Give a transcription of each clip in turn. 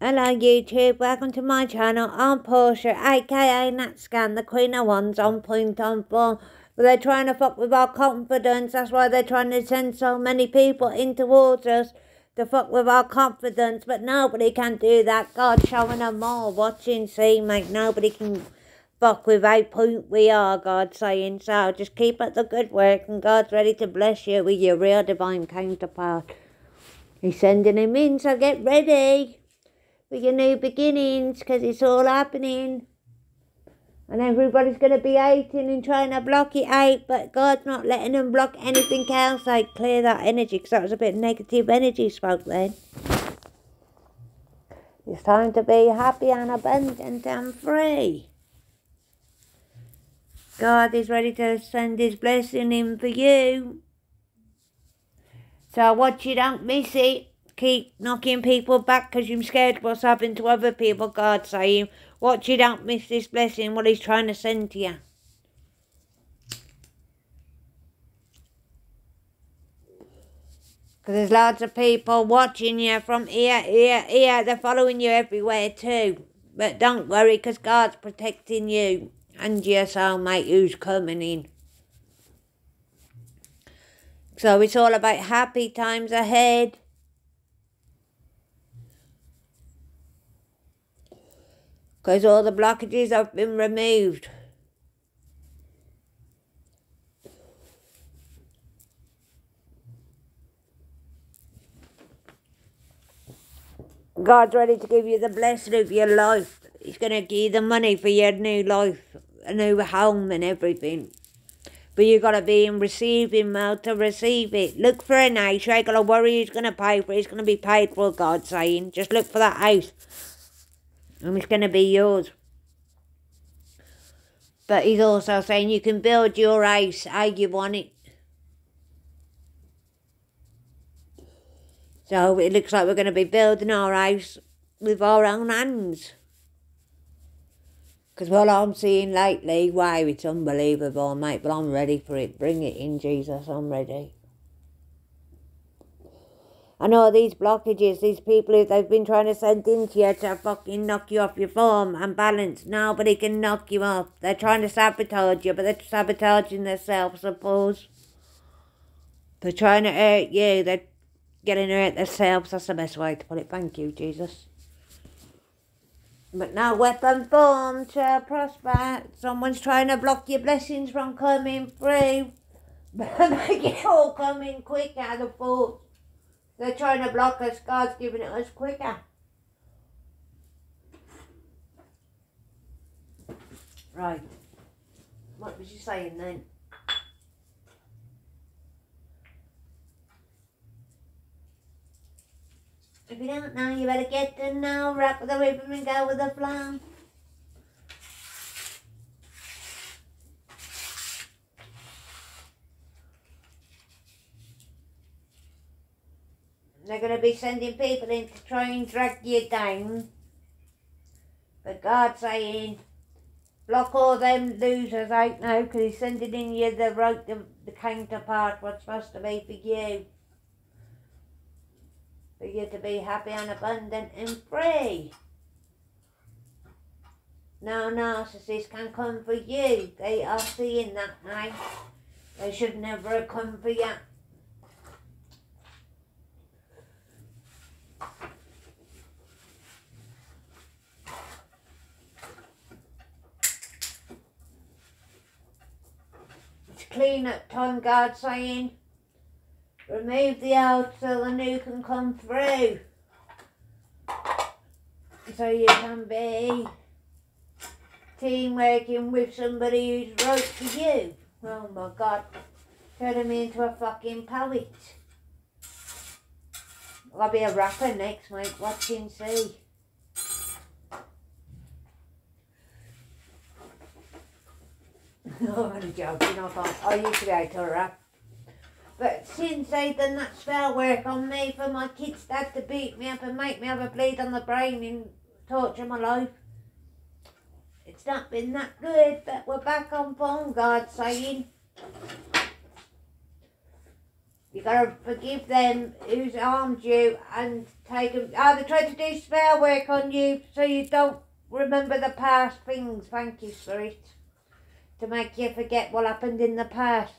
Hello YouTube, welcome to my channel. I'm Portia, aka Natscan, the Queen of Wands on point on form. But they're trying to fuck with our confidence, that's why they're trying to send so many people in towards us to fuck with our confidence. But nobody can do that. God showing them more, watching, see, mate. Nobody can fuck with how point we are, God saying. So just keep up the good work and God's ready to bless you with your real divine counterpart. He's sending him in, so get ready with your new beginnings because it's all happening. And everybody's going to be hating and trying to block it out, but God's not letting them block anything else. Like clear that energy because that was a bit negative energy spoke then. It's time to be happy and abundant and free. God is ready to send his blessing in for you. So I watch you don't miss it keep knocking people back because you're scared what's happening to other people. God saying, watch you don't miss this blessing, what he's trying to send to you. Because there's lots of people watching you from here, here, here. They're following you everywhere too. But don't worry because God's protecting you and your soulmate who's coming in. So it's all about happy times ahead. Because all the blockages have been removed. God's ready to give you the blessing of your life. He's going to give you the money for your new life, a new home and everything. But you've got to be in receiving mode to receive it. Look for a house. You ain't got to worry who's going to pay for it. It's going to be paid for, God's saying. Just look for that house and it's going to be yours. But he's also saying you can build your house how you want it. So it looks like we're going to be building our house with our own hands. Because what I'm seeing lately, wow, it's unbelievable, mate. But I'm ready for it. Bring it in, Jesus. I'm ready. I know these blockages, these people who they've been trying to send into you to fucking knock you off your form and balance. Nobody can knock you off. They're trying to sabotage you, but they're sabotaging themselves, I suppose. They're trying to hurt you. They're getting hurt themselves. That's the best way to put it. Thank you, Jesus. But no weapon formed to prosper. Someone's trying to block your blessings from coming through. But make it all coming quick out of the force. They're trying to block us. God's giving it us quicker. Right. What was you saying then? If you don't know, you better get to know. Rock with the rhythm and go with the flow. They're going to be sending people in to try and drag you down. But God's saying, block all them losers out now because he's sending in you the right, the, the counterpart, what's supposed to be for you. For you to be happy and abundant and free. No narcissists can come for you. They are seeing that now. They should never have come for you. Clean up time, guard saying. Remove the old so the new can come through. So you can be team working with somebody who's right for you. Oh my God. Turning me into a fucking poet. I'll be a rapper next week. Watch and see. I'm only joking. I can't. I used to be able to rap. But since they done that spell work on me for my kids' dad to beat me up and make me have a bleed on the brain and torture my life, it's not been that good. But we're back on phone, God saying. You gotta forgive them who's harmed you and take them. Oh, they tried to do spell work on you so you don't remember the past things. Thank you, Spirit. To make you forget what happened in the past.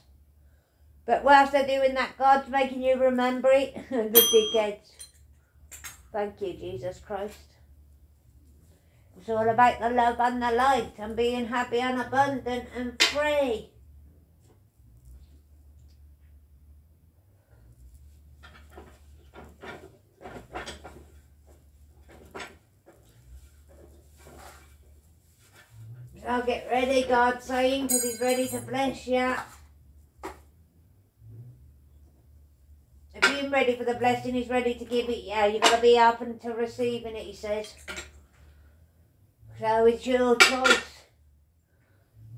But whilst they're doing that, God's making you remember it. the dickheads. Thank you, Jesus Christ. It's all about the love and the light and being happy and abundant and free. So get ready, God's saying, because He's ready to bless you. If you're ready for the blessing, He's ready to give it Yeah, You've got to be open to receiving it, He says. So it's your choice.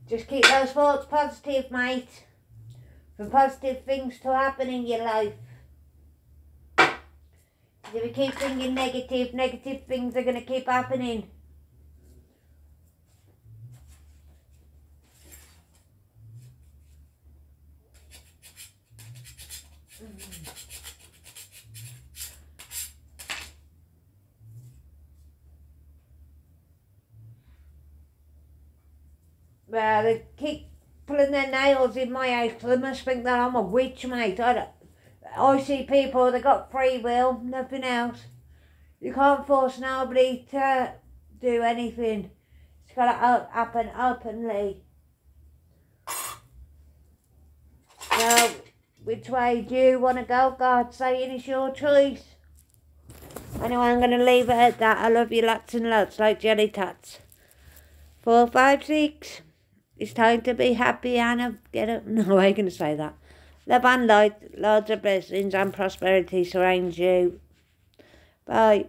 Just keep those thoughts positive, mate. For positive things to happen in your life. If you keep thinking negative, negative things are going to keep happening. Well, they keep pulling their nails in my house. They must think that I'm a witch, mate. I, I see people, they got free will, nothing else. You can't force nobody to do anything. It's got to happen openly. So, which way do you want to go? God saying it's your choice. Anyway, I'm going to leave it at that. I love you lots and lots, like jelly tots. Four, five, six. It's time to be happy, Anna. Get up. No, I ain't going to say that. Love and light, loads of blessings and prosperity surrounds you. Bye.